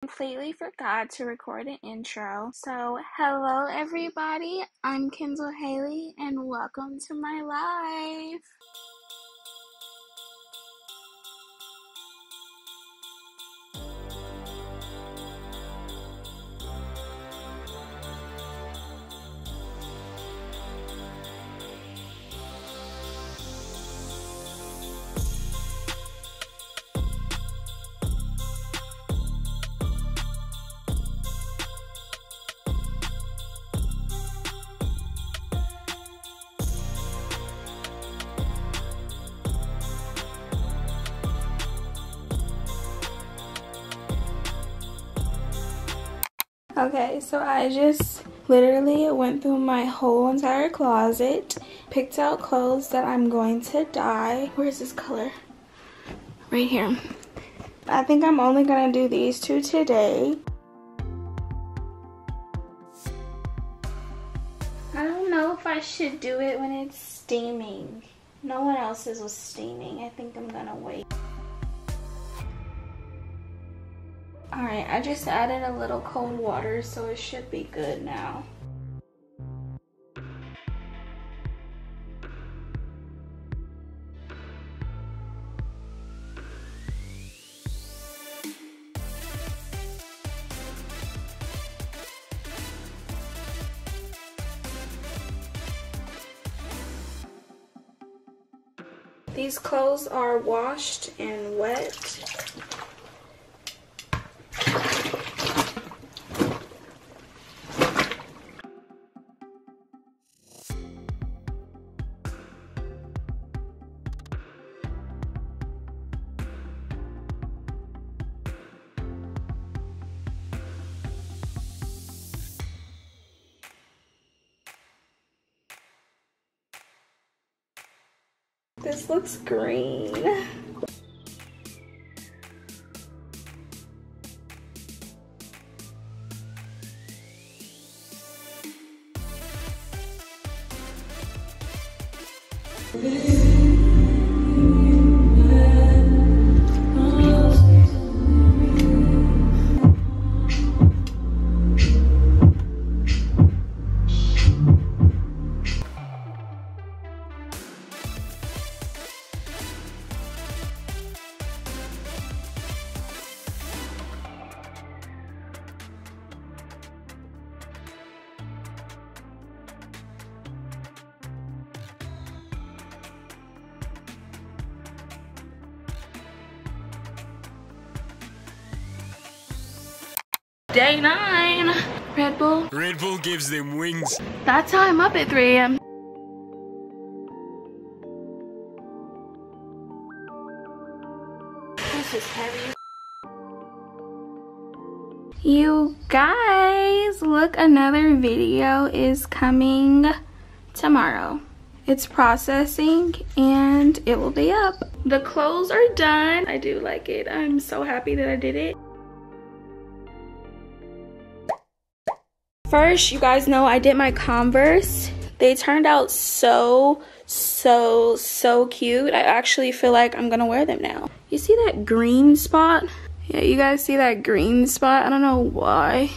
completely forgot to record an intro. So, hello everybody. I'm Kendall Hailey and welcome to my life. Okay, so I just literally went through my whole entire closet, picked out clothes that I'm going to dye. Where's this color? Right here. I think I'm only gonna do these two today. I don't know if I should do it when it's steaming. No one else's was steaming. I think I'm gonna wait. Alright, I just added a little cold water so it should be good now. These clothes are washed and wet. Looks green. Day nine. Red Bull. Red Bull gives them wings. That's how I'm up at 3 a.m. This is heavy. You guys, look, another video is coming tomorrow. It's processing and it will be up. The clothes are done. I do like it. I'm so happy that I did it. First, you guys know I did my Converse. They turned out so, so, so cute. I actually feel like I'm gonna wear them now. You see that green spot? Yeah, you guys see that green spot? I don't know why.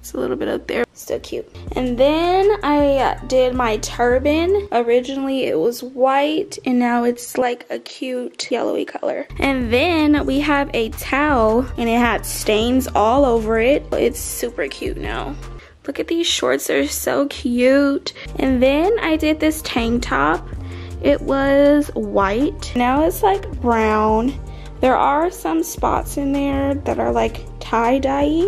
It's a little bit up there. Still cute. And then I did my turban. Originally it was white and now it's like a cute yellowy color. And then we have a towel and it had stains all over it. It's super cute now. Look at these shorts, they're so cute. And then I did this tank top. It was white, now it's like brown. There are some spots in there that are like tie-dye.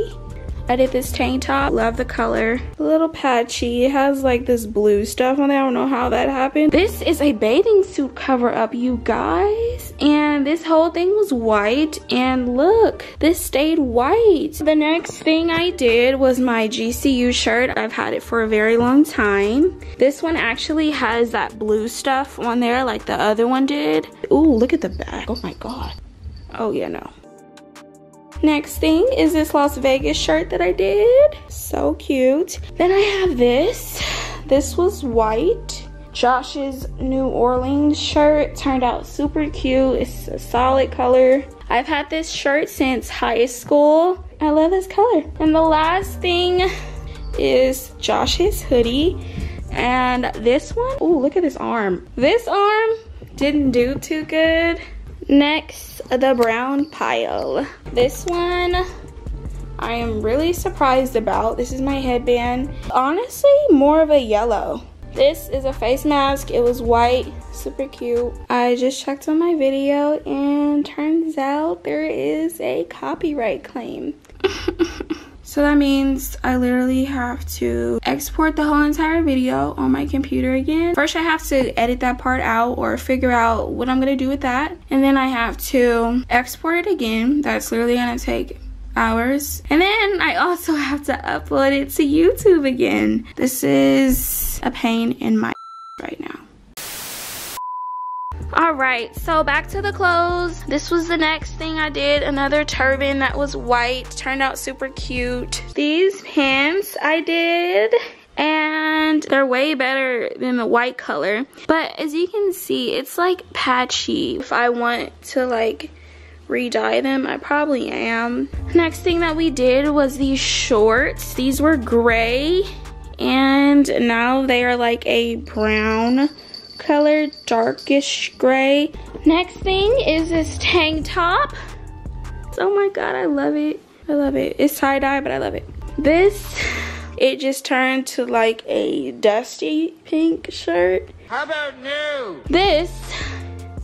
I did this tank top, love the color. A little patchy, it has like this blue stuff on there, I don't know how that happened. This is a bathing suit cover up, you guys. And this whole thing was white, and look, this stayed white. The next thing I did was my GCU shirt. I've had it for a very long time. This one actually has that blue stuff on there like the other one did. Ooh, look at the back, oh my God. Oh yeah, no. Next thing is this Las Vegas shirt that I did. So cute. Then I have this. This was white. Josh's New Orleans shirt turned out super cute. It's a solid color. I've had this shirt since high school I love this color. And the last thing is Josh's hoodie. And this one, oh, look at this arm. This arm didn't do too good. Next, the brown pile. This one, I am really surprised about. This is my headband. Honestly, more of a yellow. This is a face mask. It was white, super cute. I just checked on my video and turns out there is a copyright claim. So that means I literally have to export the whole entire video on my computer again. First, I have to edit that part out or figure out what I'm gonna do with that. And then I have to export it again. That's literally gonna take hours. And then I also have to upload it to YouTube again. This is a pain in my right now. All right, so back to the clothes. This was the next thing I did. Another turban that was white, turned out super cute. These pants I did and they're way better than the white color. But as you can see, it's like patchy. If I want to like re-dye them, I probably am. Next thing that we did was these shorts. These were gray and now they are like a brown color, darkish gray. Next thing is this tank top. Oh my God, I love it. I love it. It's tie-dye, but I love it. This, it just turned to like a dusty pink shirt. How about new? This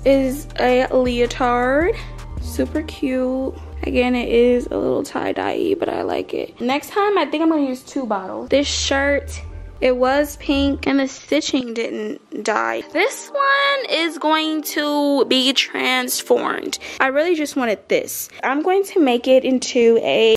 is a leotard. Super cute. Again, it is a little tie-dye, but I like it. Next time, I think I'm gonna use two bottles. This shirt it was pink and the stitching didn't die. This one is going to be transformed. I really just wanted this. I'm going to make it into a...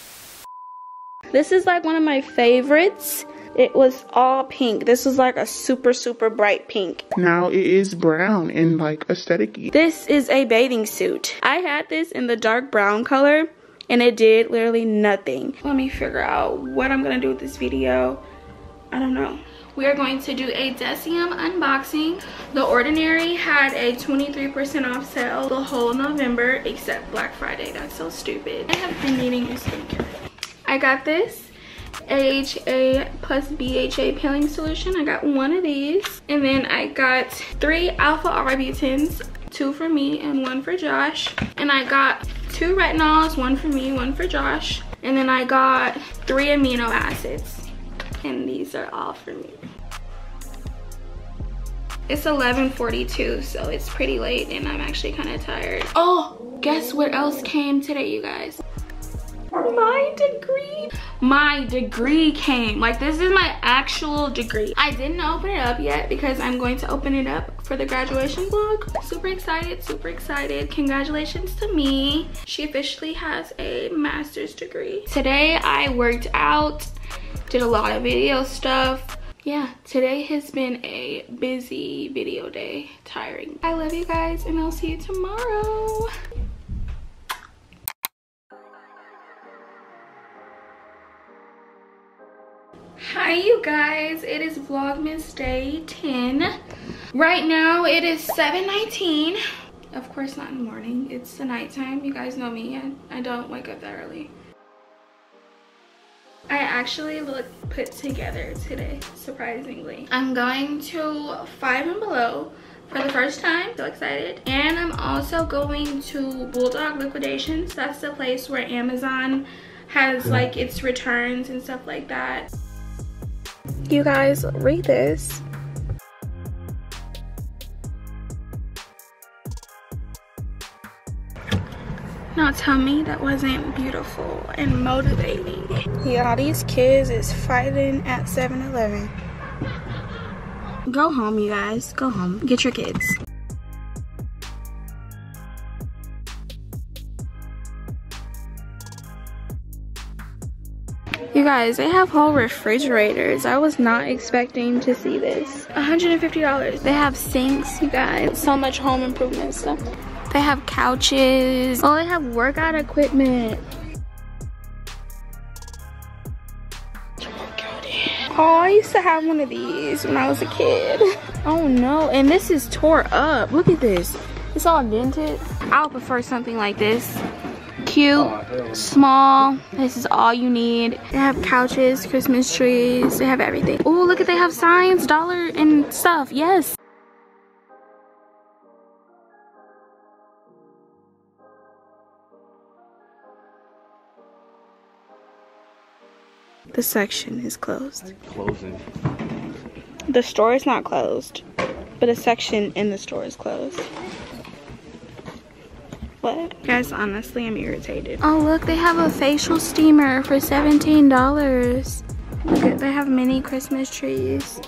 This is like one of my favorites. It was all pink. This was like a super, super bright pink. Now it is brown and like aesthetic -y. This is a bathing suit. I had this in the dark brown color and it did literally nothing. Let me figure out what I'm gonna do with this video. I don't know. We are going to do a Deciem unboxing. The Ordinary had a 23% off sale the whole November except Black Friday. That's so stupid. I have been needing new skincare. I got this AHA plus BHA peeling solution. I got one of these. And then I got three alpha arbutins, two for me and one for Josh. And I got two retinols, one for me, one for Josh. And then I got three amino acids and these are all for me. It's 11.42, so it's pretty late and I'm actually kind of tired. Oh, guess what else came today, you guys? My degree. My degree came. Like, this is my actual degree. I didn't open it up yet because I'm going to open it up for the graduation vlog. Super excited, super excited. Congratulations to me. She officially has a master's degree. Today, I worked out did a lot of video stuff. Yeah today has been a busy video day. Tiring. I love you guys and i'll see you tomorrow. Hi you guys. It is vlogmas day 10 right now it is 7:19. of course not in the morning. It's the nighttime. You guys know me. I, I don't wake up that early I actually look put together today, surprisingly. I'm going to Five and Below for the first time, so excited. And I'm also going to Bulldog Liquidators. That's the place where Amazon has like its returns and stuff like that. You guys, read this. Now tell me that wasn't beautiful and motivating. Yeah, these kids is fighting at 7-Eleven. Go home, you guys. Go home. Get your kids. You guys, they have whole refrigerators. I was not expecting to see this. $150. They have sinks, you guys. So much home improvement stuff. They have couches. Oh, they have workout equipment. Oh, I used to have one of these when I was a kid. Oh no, and this is tore up. Look at this. It's all dented. I would prefer something like this cute, small. This is all you need. They have couches, Christmas trees. They have everything. Oh, look at they have signs, dollar and stuff. Yes. The section is closed. Closing. The store is not closed, but a section in the store is closed. What? Guys, honestly, I'm irritated. Oh, look, they have a facial steamer for $17. Look at, they have mini Christmas trees.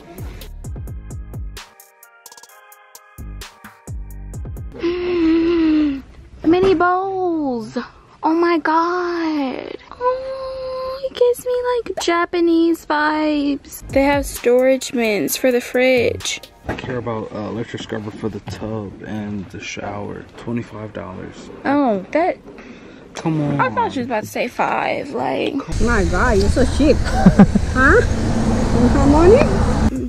mini bowls. Oh my god. It gives me like Japanese vibes. They have storage mints for the fridge. I care about uh, electric scrubber for the tub and the shower. $25. Oh, that, Come on. I thought you was about to say five. Like, My God, you're so cheap. huh? How money?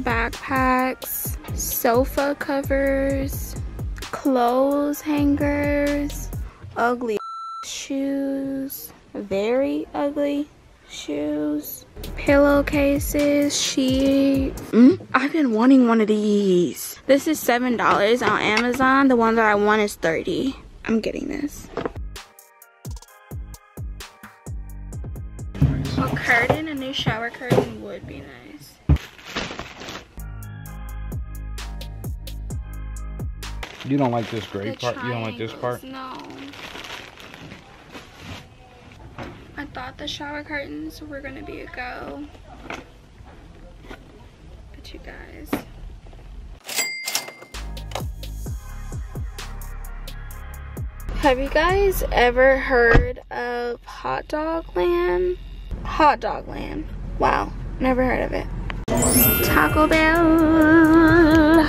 backpacks, sofa covers, clothes hangers, ugly shoes, very ugly shoes, pillowcases, sheet. Mm, I've been wanting one of these. This is $7 on Amazon. The one that I want is 30 I'm getting this. A curtain, a new shower curtain would be nice. You don't like this gray The part? You don't like this part? No. Thought the shower curtains were gonna be a go. But you guys. Have you guys ever heard of Hot Dog Land? Hot Dog Land. Wow, never heard of it. Taco Bell.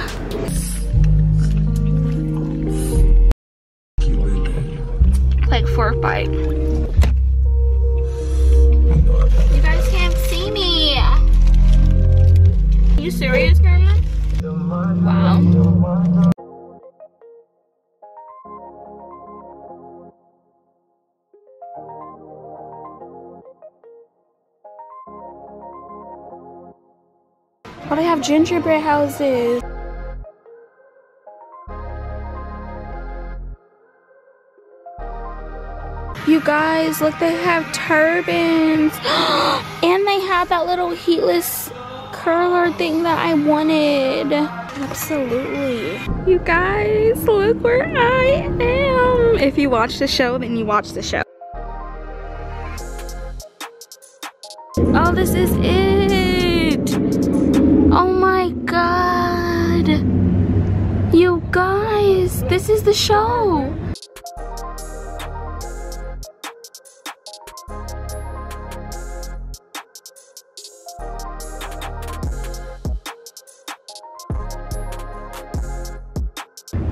Gingerbread houses. You guys, look, they have turbans. and they have that little heatless curler thing that I wanted. Absolutely. You guys, look where I am. If you watch the show, then you watch the show. Oh, this is it. Is the show.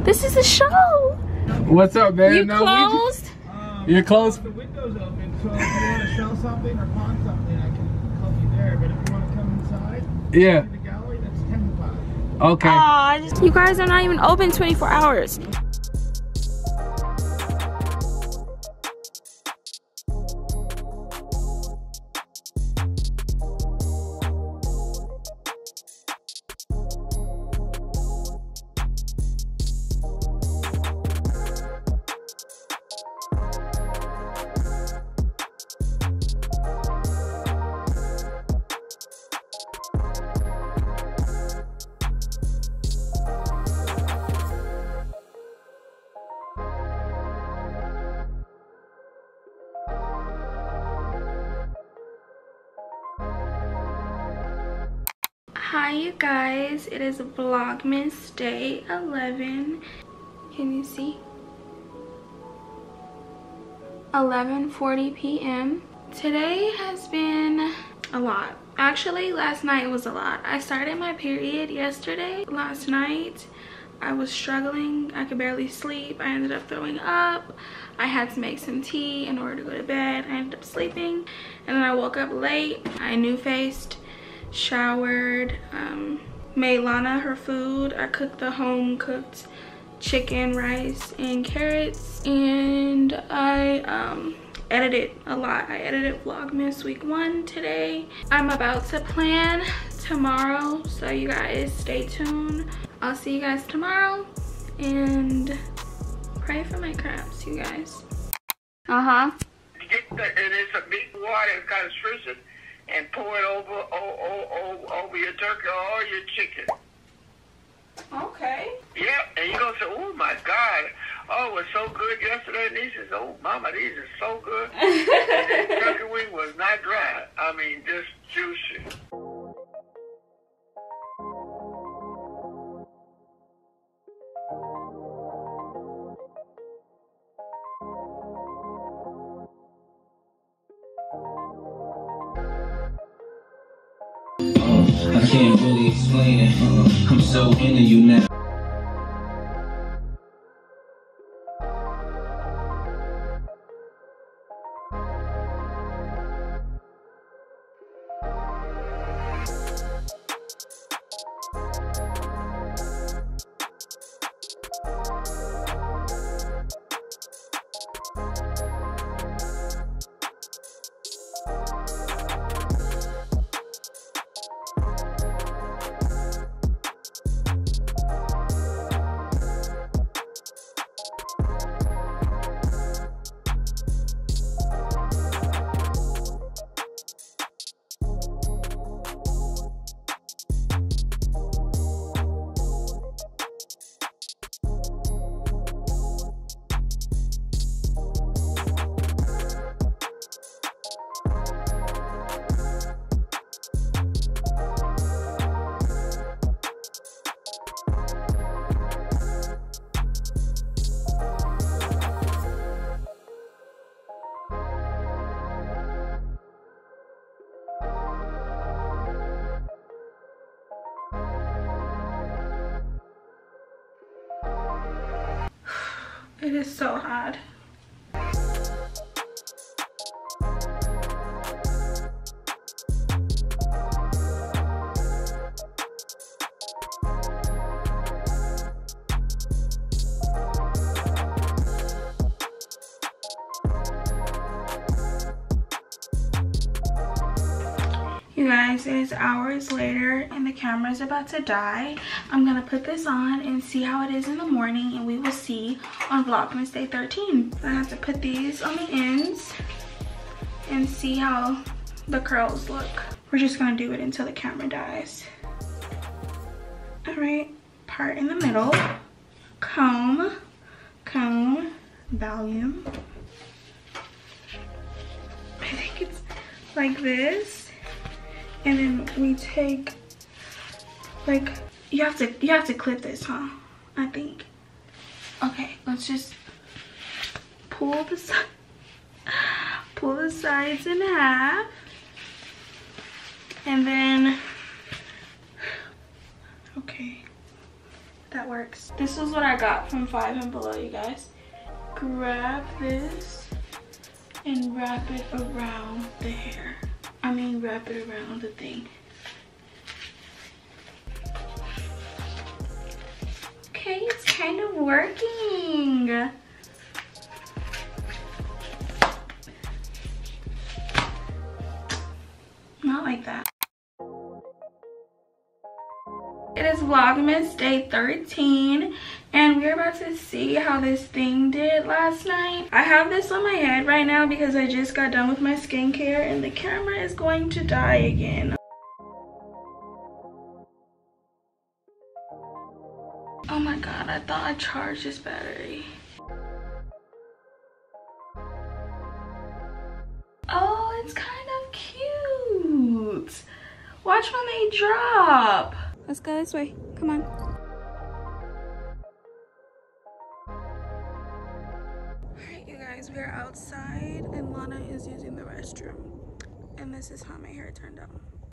This is the show. What's up, man? You No, we closed? just- You're close? The window's open, so if you want to sell something or pawn something, I can help you there. But if you want to come inside, Yeah. in the gallery, that's 10 to 5. Okay. Aw, just- you guys are not even open 24 hours. Hi you guys, it is Vlogmas day 11. Can you see? 11.40 p.m. Today has been a lot. Actually, last night was a lot. I started my period yesterday. Last night, I was struggling. I could barely sleep. I ended up throwing up. I had to make some tea in order to go to bed. I ended up sleeping. And then I woke up late. I new-faced showered, um, made Lana her food. I cooked the home cooked chicken, rice, and carrots. And I um, edited a lot. I edited Vlogmas week one today. I'm about to plan tomorrow, so you guys stay tuned. I'll see you guys tomorrow and pray for my cramps, you guys. Uh-huh. And it's a big water, suspicion, and pour it over, over, over, over your turkey or your chicken. Okay. Yeah, and you're gonna say, oh my God, oh, it was so good yesterday. And he says, oh, Mama, these are so good. and the turkey wing was not dry. I mean, just juicy. I can't really explain it. I'm so into you now. It is so hot. Hours later and the camera is about to die. I'm gonna put this on and see how it is in the morning and we will see on Vlogmas Day 13. I have to put these on the ends and see how the curls look. We're just gonna do it until the camera dies. All right, part in the middle, comb, comb, volume. I think it's like this and then we take like you have to you have to clip this huh? I think. Okay let's just pull the pull the sides in half. And then okay that works. This is what i got from five and below you guys. Grab this and wrap it around the hair I mean wrap it around the thing. Okay, it's kind of working. Not like that. It is Vlogmas day 13 and we're about to see how this thing did last night. I have this on my head right now because I just got done with my skincare and the camera is going to die again. Oh my god, I thought I charged this battery. Oh, it's kind of cute. Watch when they drop. Let's go this way. Come on. Alright, you guys, we are outside and Lana is using the restroom. And this is how my hair turned out.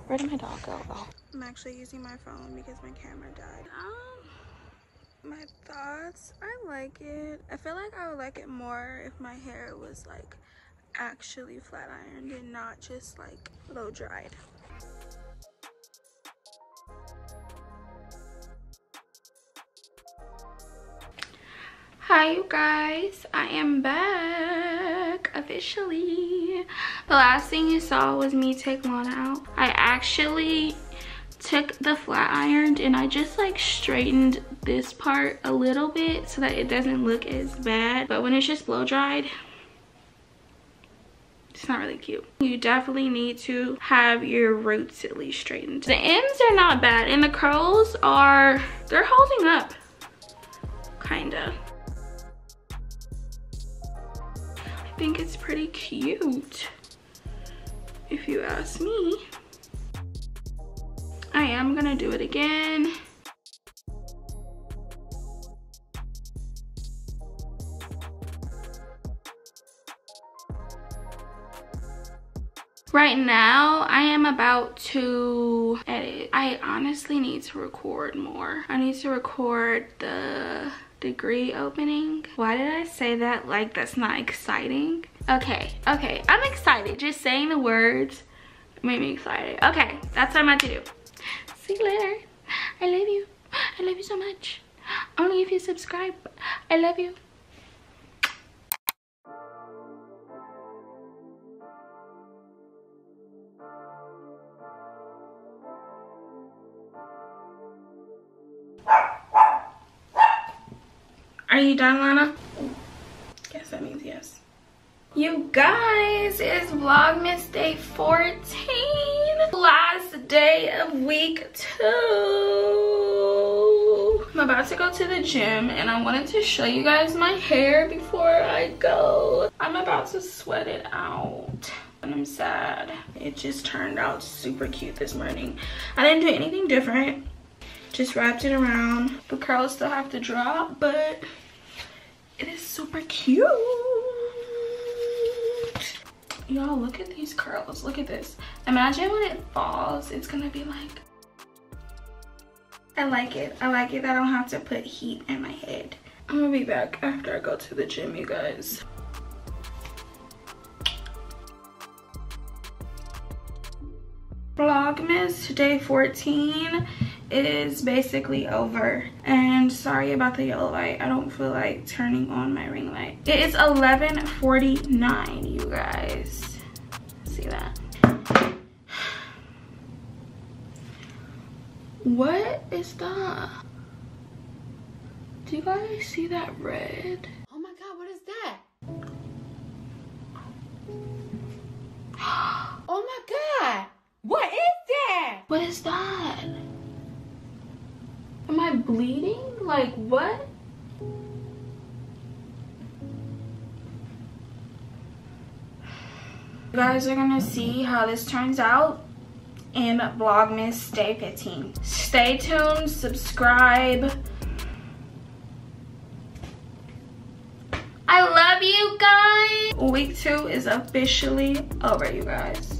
Where did my dog go? Oh. I'm actually using my phone because my camera died. Um, my thoughts, I like it. I feel like I would like it more if my hair was like actually flat ironed and not just like low dried. Hi you guys, I am back. officially. The last thing you saw was me take Lana out. I actually took the flat ironed and I just like straightened this part a little bit so that it doesn't look as bad. But when it's just blow dried, it's not really cute. You definitely need to have your roots at least straightened. The ends are not bad and the curls are, they're holding up, kinda. Think it's pretty cute, if you ask me. I am gonna do it again. Right now, I am about to edit. I honestly need to record more. I need to record the degree opening. Why did I say that like that's not exciting? Okay, okay, I'm excited. Just saying the words made me excited. Okay, that's what I'm about to do. See you later. I love you. I love you so much. Only if you subscribe. I love you. Are you done, Lana? Guess that means yes. You guys, it's Vlogmas Day 14. Last day of week two. I'm about to go to the gym and I wanted to show you guys my hair before I go. I'm about to sweat it out and I'm sad. It just turned out super cute this morning. I didn't do anything different. Just wrapped it around. The curls still have to drop, but it is super cute. Y'all, look at these curls. Look at this. Imagine when it falls, it's gonna be like, I like it. I like it. I don't have to put heat in my head. I'm gonna be back after I go to the gym, you guys. Vlogmas day 14 is basically over. And sorry about the yellow light. I don't feel like turning on my ring light. It is 11:49, you guys. See that? What is that? Do you guys see that red? Oh my god, what is that? Oh my god! What is that? what is that i bleeding like what You guys are gonna see how this turns out in Vlogmas Day 15. Stay tuned, subscribe. I love you guys. Week two is officially over, you guys.